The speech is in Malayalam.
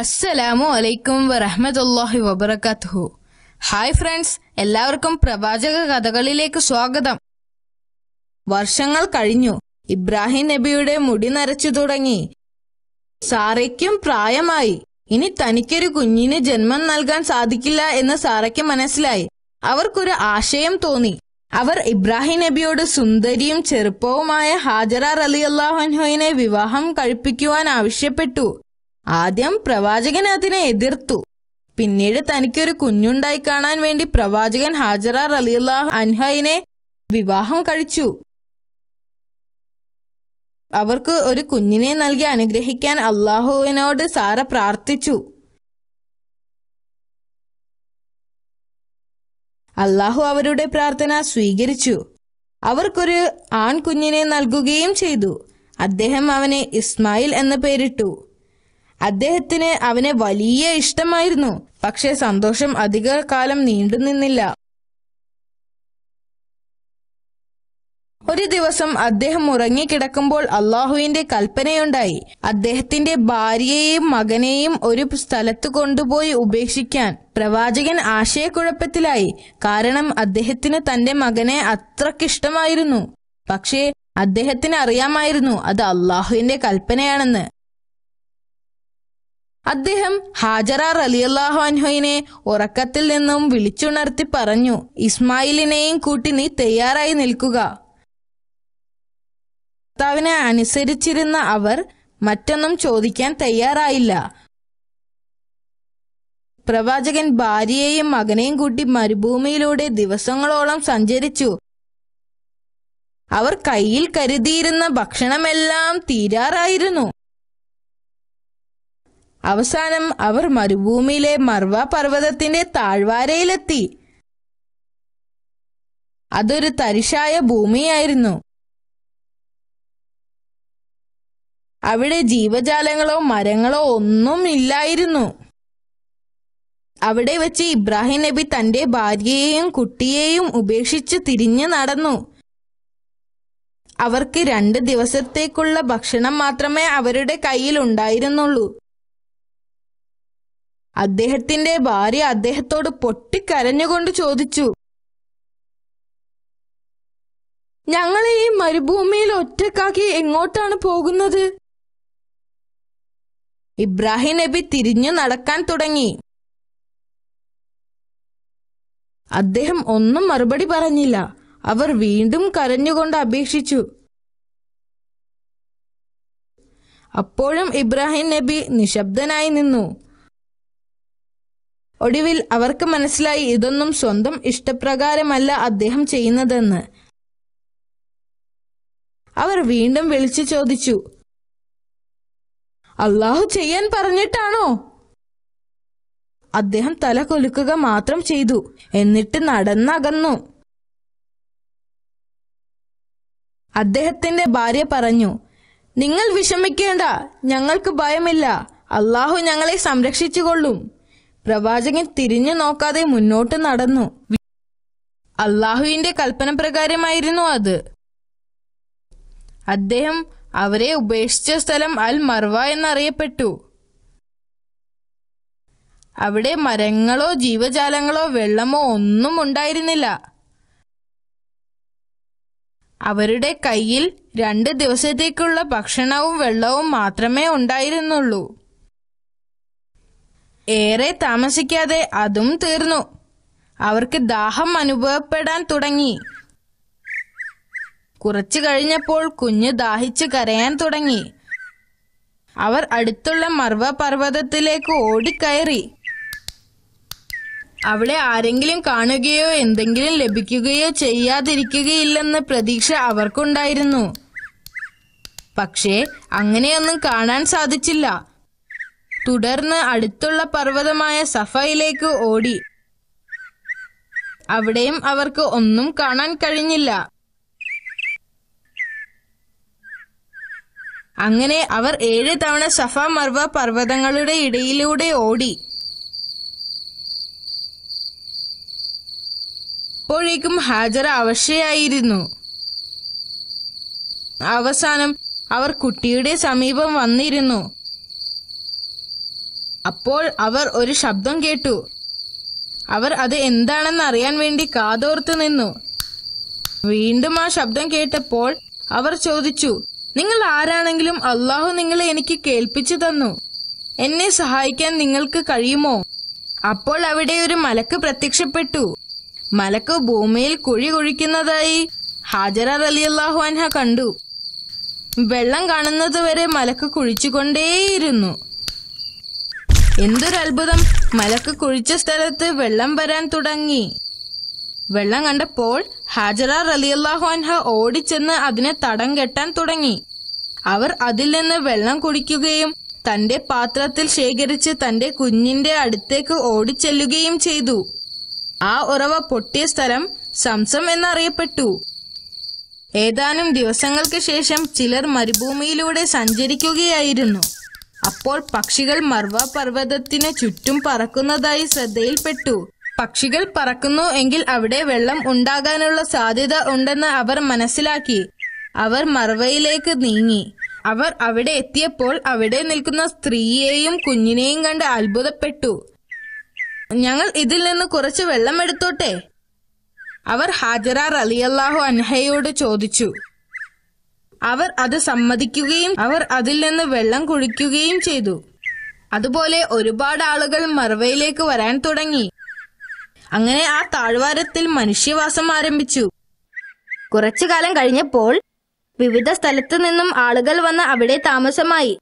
അസ്സലാമു അലൈക്കും വറഹ്മത്തുള്ളാഹി വബറകാതുഹു ഹായ് ഫ്രണ്ട്സ് എല്ലാവർക്കും പ്രവാചക കഥകളിലേക്ക് സ്വാഗതം. വർഷങ്ങൾ കഴിഞ്ഞു. ഇബ്രാഹിം നബിയുടെ മുടി നരച്ചു തുടങ്ങി. സാറയ്ക്കും പ്രായമായി. ഇനി തനിക്കൊരു കുഞ്ഞിന് ജന്മം നൽകാൻ സാധിക്കില്ല എന്ന് സാറയ്ക്ക് മനസ്സിലായി. അവർക്കൊരു ആശയം തോന്നി. അവർ ഇബ്രാഹിം നബിയോട് സുന്ദരിയും ചെറുപ്പവുമായ ഹാജറ റലിയല്ലാഹുവിനെ വിവാഹം കഴിപ്പിക്കുവാൻ ആവശ്യപ്പെട്ടു. ആദ്യം പ്രവാചകൻ അതിനെ എതിർത്തു. പിന്നീട് തനിക്കൊരു കുഞ്ഞുണ്ടായി കാണാൻ വേണ്ടി പ്രവാചകൻ ഹാജറ റലിയുള്ള അൻഹയിനെ വിവാഹം കഴിച്ചു. അവർക്ക് ഒരു കുഞ്ഞിനെ നൽകി അനുഗ്രഹിക്കാൻ അള്ളാഹുവിനോട് സാറ പ്രാർത്ഥിച്ചു. അള്ളാഹു അവരുടെ പ്രാർത്ഥന സ്വീകരിച്ചു. അവർക്കൊരു ആൺകുഞ്ഞിനെ നൽകുകയും ചെയ്തു. അദ്ദേഹം അവനെ ഇസ്മായിൽ എന്ന് പേരിട്ടു. അദ്ദേഹത്തിന് അവനെ വലിയ ഇഷ്ടമായിരുന്നു. പക്ഷേ സന്തോഷം അധിക കാലം നീണ്ടുനിന്നില്ല ഒരു ദിവസം അദ്ദേഹം ഉറങ്ങിക്കിടക്കുമ്പോൾ അള്ളാഹുവിന്റെ കൽപ്പനയുണ്ടായി. അദ്ദേഹത്തിന്റെ ഭാര്യയെയും മകനെയും ഒരു സ്ഥലത്ത് കൊണ്ടുപോയി ഉപേക്ഷിക്കാൻ. പ്രവാചകൻ ആശയക്കുഴപ്പത്തിലായി. കാരണം അദ്ദേഹത്തിന് തന്റെ മകനെ അത്രക്കിഷ്ടമായിരുന്നു. പക്ഷേ അദ്ദേഹത്തിന് അറിയാമായിരുന്നു അത് അള്ളാഹുവിന്റെ കൽപ്പനയാണെന്ന്. അദ്ദേഹം ഹാജറ റലിയല്ലാഹു അൻഹുവിനെ ഉറക്കത്തിൽ നിന്നും വിളിച്ചുണർത്തി പറഞ്ഞു ഇസ്മായിലിനെയും കൂട്ടി നീ തയ്യാറായി നിൽക്കുക. ഭർത്താവിനെ അനുസരിച്ചിരുന്ന അവർ മറ്റൊന്നും ചോദിക്കാൻ തയ്യാറായില്ല. പ്രവാചകൻ ഭാര്യയെയും മകനെയും കൂട്ടി മരുഭൂമിയിലൂടെ ദിവസങ്ങളോളം സഞ്ചരിച്ചു. അവർ കയ്യിൽ കരുതിയിരുന്ന ഭക്ഷണമെല്ലാം തീരാറായിരുന്നു. അവസാനം അവർ മരുഭൂമിയിലെ മർവ പർവതത്തിന്റെ താഴ്വാരയിലെത്തി. അതൊരു തരിശായ ഭൂമിയായിരുന്നു. അവിടെ ജീവജാലങ്ങളോ മരങ്ങളോ ഒന്നും ഇല്ലായിരുന്നു. അവിടെ വെച്ച് ഇബ്രാഹിം നബി തന്റെ ഭാര്യയെയും കുട്ടിയെയും ഉപേക്ഷിച്ച് തിരിഞ്ഞു നടന്നു. അവർക്ക് രണ്ട് ദിവസത്തേക്കുള്ള ഭക്ഷണം മാത്രമേ അവരുടെ കയ്യിൽ ഉണ്ടായിരുന്നുള്ളൂ. അദ്ദേഹത്തിന്റെ ഭാര്യ അദ്ദേഹത്തോട് പൊട്ടിക്കരഞ്ഞുകൊണ്ട് ചോദിച്ചു ഞങ്ങളെ ഈ മരുഭൂമിയിൽ ഒറ്റക്കാക്കി എങ്ങോട്ടാണ് പോകുന്നത്? ഇബ്രാഹിം നബി തിരിഞ്ഞു നടക്കാൻ തുടങ്ങി. അദ്ദേഹം ഒന്നും മറുപടി പറഞ്ഞില്ല. അവർ വീണ്ടും കരഞ്ഞുകൊണ്ട് അപേക്ഷിച്ചു. അപ്പോഴും ഇബ്രാഹിം നബി നിശബ്ദനായി നിന്നു. ഒടുവിൽ അവർക്ക് മനസ്സിലായി ഇതൊന്നും സ്വന്തം ഇഷ്ടപ്രകാരമല്ല അദ്ദേഹം ചെയ്യുന്നതെന്ന്. അവർ വീണ്ടും വിളിച്ചു ചോദിച്ചു അള്ളാഹു ചെയ്യാൻ പറഞ്ഞിട്ടാണോ? അദ്ദേഹം തല കൊലുക്കുക മാത്രം ചെയ്തു എന്നിട്ട് നടന്നകന്നു. അദ്ദേഹത്തിന്റെ ഭാര്യ പറഞ്ഞു നിങ്ങൾ വിഷമിക്കേണ്ട ഞങ്ങൾക്ക് ഭയമില്ല. അള്ളാഹു ഞങ്ങളെ സംരക്ഷിച്ചുകൊള്ളും. പ്രവാചകൻ തിരിഞ്ഞു നോക്കാതെ മുന്നോട്ട് നടന്നു. അള്ളാഹുവിന്റെ കൽപ്പന പ്രകാരമായിരുന്നു അത്. അദ്ദേഹം അവരെ ഉപേക്ഷിച്ച സ്ഥലം അൽ മർവ എന്നറിയപ്പെട്ടു. അവിടെ മരങ്ങളോ ജീവജാലങ്ങളോ വെള്ളമോ ഒന്നും ഉണ്ടായിരുന്നില്ല. അവരുടെ കയ്യിൽ രണ്ട് ദിവസത്തേക്കുള്ള ഭക്ഷണവും വെള്ളവും മാത്രമേ ഉണ്ടായിരുന്നുള്ളൂ. ഏറെ താമസിക്കാതെ അതും തീർന്നു. അവർക്ക് ദാഹം അനുഭവപ്പെടാൻ തുടങ്ങി. കുറച്ചു കഴിഞ്ഞപ്പോൾ കുഞ്ഞ് ദാഹിച്ചു കരയാൻ തുടങ്ങി. അവർ അടുത്തുള്ള മർവ പർവതത്തിലേക്ക് ഓടിക്കയറി. അവിടെ ആരെങ്കിലും കാണുകയോ എന്തെങ്കിലും ലഭിക്കുകയോ ചെയ്യാതിരിക്കുകയില്ലെന്ന് പ്രതീക്ഷ അവർക്കുണ്ടായിരുന്നു. പക്ഷേ അങ്ങനെയൊന്നും കാണാൻ സാധിച്ചില്ല. തുടർന്ന് അടുത്തുള്ള പർവതമായ സഫയിലേക്ക് ഓടി. അവിടെയും അവർക്ക് ഒന്നും കാണാൻ കഴിഞ്ഞില്ല. അങ്ങനെ അവർ ഏഴ് തവണ സഫ മർവ പർവതങ്ങളുടെ ഇടയിലൂടെ ഓടി. അപ്പോഴേക്കും ഹാജർ അവശയായിരുന്നു. അവസാനം അവർ കുട്ടിയുടെ സമീപം വന്നിരുന്നു. അപ്പോൾ അവർ ഒരു ശബ്ദം കേട്ടു. അവർ അത് എന്താണെന്ന് അറിയാൻ വേണ്ടി കാതോർത്ത് നിന്നു. വീണ്ടും ആ ശബ്ദം കേട്ടപ്പോൾ അവർ ചോദിച്ചു നിങ്ങൾ ആരാണെങ്കിലും അള്ളാഹു നിങ്ങളെ എനിക്ക് കേൾപ്പിച്ചു തന്നു. എന്നെ സഹായിക്കാൻ നിങ്ങൾക്ക് കഴിയുമോ? അപ്പോൾ അവിടെ ഒരു മലക്ക് പ്രത്യക്ഷപ്പെട്ടു. മലക്ക് ഭൂമിയിൽ കുഴി കുഴിക്കുന്നതായി ഹാജറ റലിയല്ലാഹു അൻഹ കണ്ടു. വെള്ളം കാണുന്നതുവരെ മലക്ക് കുഴിച്ചുകൊണ്ടേയിരുന്നു. എന്തൊരു അത്ഭുതം. മലക്ക് കുഴിച്ച സ്ഥലത്ത് വെള്ളം വരാൻ തുടങ്ങി. വെള്ളം കണ്ടപ്പോൾ ഹാജറ റലിയല്ലാഹു അൻഹ ഓടിച്ചെന്ന് അതിനെ തടം കെട്ടാൻ തുടങ്ങി. അവർ അതിൽ നിന്ന് വെള്ളം കുടിക്കുകയും തന്റെ പാത്രത്തിൽ ശേഖരിച്ച് തന്റെ കുഞ്ഞിന്റെ അടുത്തേക്ക് ഓടിച്ചെല്ലുകയും ചെയ്തു. ആ ഉറവ പൊട്ടിയ സ്ഥലം സംസം എന്നറിയപ്പെട്ടു. ഏതാനും ദിവസങ്ങൾക്ക് ശേഷം ചിലർ മരുഭൂമിയിലൂടെ സഞ്ചരിക്കുകയായിരുന്നു. അപ്പോൾ പക്ഷികൾ മർവ പർവതത്തിന് ചുറ്റും പറക്കുന്നതായി ശ്രദ്ധയിൽപ്പെട്ടു. പക്ഷികൾ പറക്കുന്നു എങ്കിൽ അവിടെ വെള്ളം ഉണ്ടാകാനുള്ള സാധ്യത ഉണ്ടെന്ന് അവർ മനസ്സിലാക്കി. അവർ മർവയിലേക്ക് നീങ്ങി. അവർ അവിടെ എത്തിയപ്പോൾ അവിടെ നിൽക്കുന്ന സ്ത്രീയെയും കുഞ്ഞിനെയും കണ്ട് അത്ഭുതപ്പെട്ടു. ഞങ്ങൾ ഇതിൽ നിന്ന് കുറച്ച് വെള്ളം എടുത്തോട്ടെ? അവർ ഹാജറ റലിയല്ലാഹു അൻഹയോട് ചോദിച്ചു. അവർ അത് സമ്മതിക്കുകയും അവർ അതിൽ നിന്ന് വെള്ളം കുഴിക്കുകയും ചെയ്തു. അതുപോലെ ഒരുപാട് ആളുകൾ മർവയിലേക്ക് വരാൻ തുടങ്ങി. അങ്ങനെ ആ താഴ്വാരത്തിൽ മനുഷ്യവാസം ആരംഭിച്ചു. കുറച്ചു കാലം കഴിഞ്ഞപ്പോൾ വിവിധ സ്ഥലത്തു നിന്നും ആളുകൾ വന്ന് അവിടെ താമസമായി.